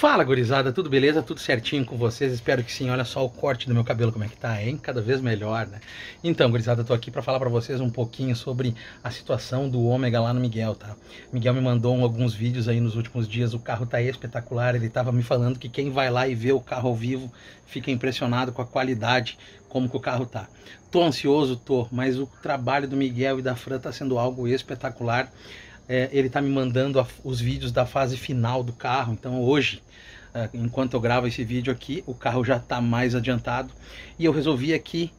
Fala, gurizada, tudo beleza? Tudo certinho com vocês? Espero que sim. Olha só o corte do meu cabelo como é que tá, hein? Cada vez melhor, né? Então, gurizada, eu tô aqui para falar para vocês um pouquinho sobre a situação do Ômega lá no Miguel, tá? Miguel me mandou alguns vídeos aí nos últimos dias, o carro tá espetacular, ele tava me falando que quem vai lá e vê o carro ao vivo fica impressionado com a qualidade, como que o carro tá. Tô ansioso, tô, mas o trabalho do Miguel e da Fran tá sendo algo espetacular é, ele está me mandando a, os vídeos da fase final do carro. Então hoje, é, enquanto eu gravo esse vídeo aqui, o carro já está mais adiantado. E eu resolvi aqui,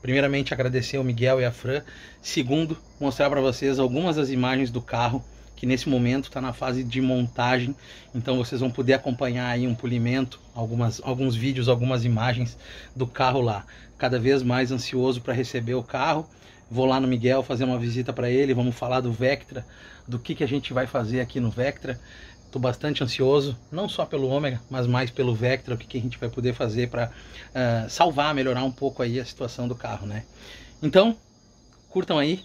primeiramente, agradecer ao Miguel e a Fran. Segundo, mostrar para vocês algumas das imagens do carro que nesse momento está na fase de montagem, então vocês vão poder acompanhar aí um polimento, algumas, alguns vídeos, algumas imagens do carro lá. Cada vez mais ansioso para receber o carro Vou lá no Miguel fazer uma visita para ele, vamos falar do Vectra, do que, que a gente vai fazer aqui no Vectra. Estou bastante ansioso, não só pelo Ômega, mas mais pelo Vectra, o que, que a gente vai poder fazer para uh, eh, salvar, melhorar um pouco aí a situação do carro, né? Então, curtam aí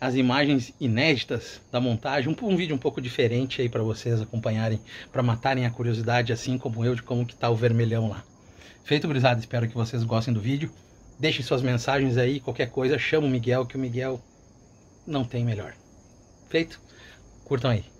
as imagens inéditas da montagem, um, um vídeo um pouco diferente aí para vocês acompanharem, para matarem a curiosidade, assim como eu, de como que tá o vermelhão lá. Feito, gurizada, espero que vocês gostem do vídeo. Deixem suas mensagens aí, qualquer coisa, chama o Miguel, que o Miguel não tem melhor. Feito? Curtam aí.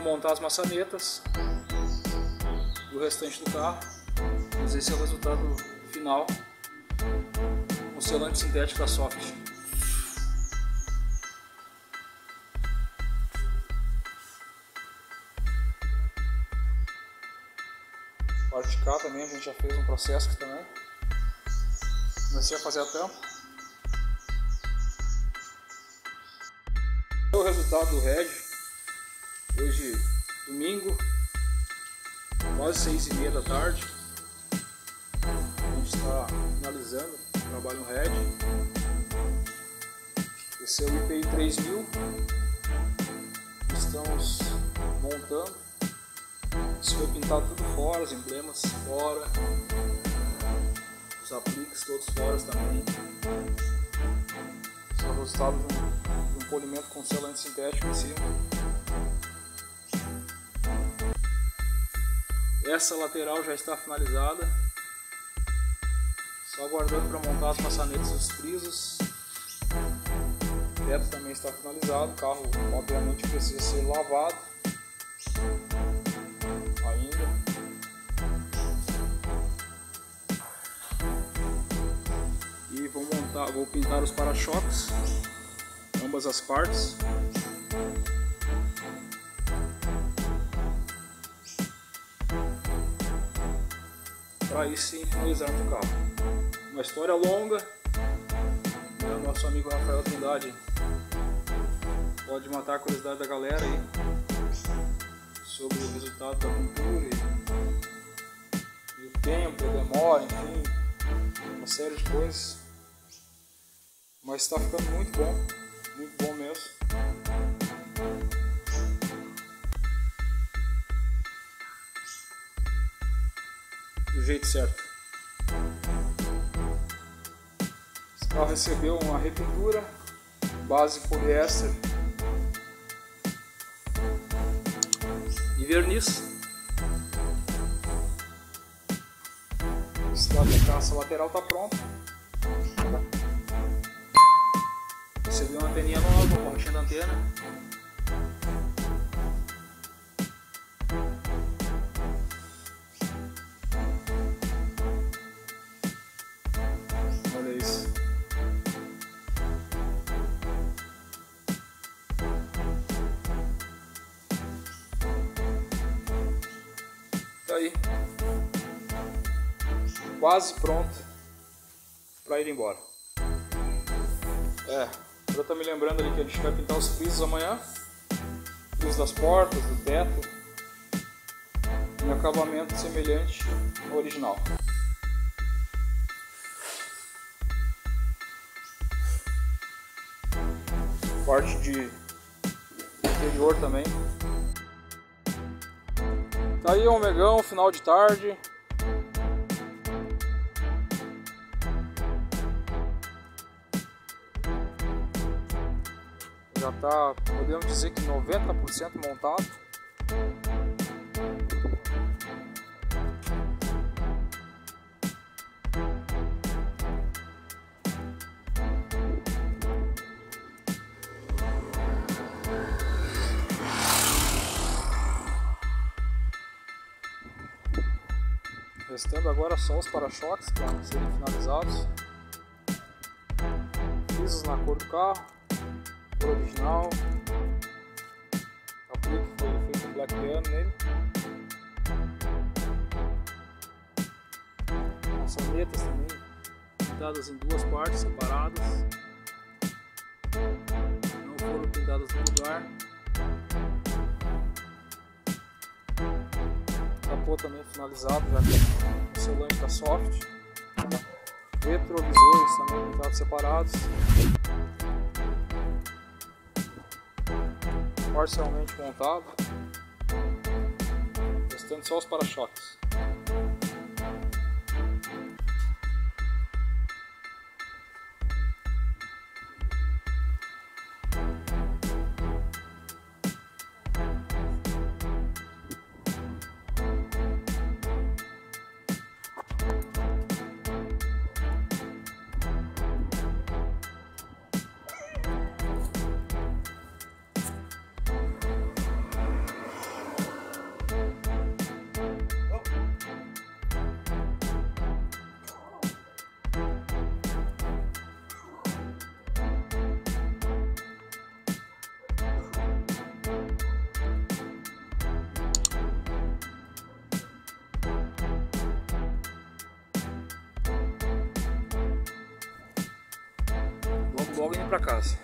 Montar as maçanetas e o restante do carro. Mas esse é o resultado final com selante sintético da Soft. Parte de cá também a gente já fez um processo aqui também. Comecei a fazer a tampa. O resultado do Red Hoje, domingo, quase seis e meia da tarde. A gente está finalizando o trabalho no Red. Esse é o IPI 3000. Estamos montando. Isso foi pintado tudo fora, os emblemas fora. Os apliques todos fora também. Esse é o resultado de um, de um polimento com selante sintético em cima. Essa lateral já está finalizada. Só aguardando para montar as maçanetas os frisos. O teto também está finalizado. O carro obviamente precisa ser lavado. Ainda. E vou montar, vou pintar os para-choques, ambas as partes. Para aí sim finalizar o carro. Uma história longa, o nosso amigo Rafael Trindade pode matar a curiosidade da galera aí sobre o resultado da pintura e, e o tempo, a demora, enfim, uma série de coisas. Mas está ficando muito bom, muito bom mesmo. Do jeito certo. Esse carro recebeu uma repintura, base poliéster e verniz. A caça lateral está pronta. Recebi uma anteninha nova, uma da antena. Tá aí. Quase pronto para ir embora. É, eu tô me lembrando ali que a gente vai pintar os pisos amanhã. Pisos das portas, do teto. Em acabamento semelhante ao original. Parte de interior também. Tá aí o Omegão, final de tarde. Já tá, podemos dizer que 90% montado. Restando agora só os para-choques para serem finalizados. Pisos na cor do carro, cor original. Aplique foi feito black piano nele. Maçanetas também, pintadas em duas partes separadas. Não foram pintadas no lugar. Capô também finalizado, já que o selante da soft. Retrovisores também pintados separados. Parcialmente montado. Restando só os para-choques. Logo indo para casa.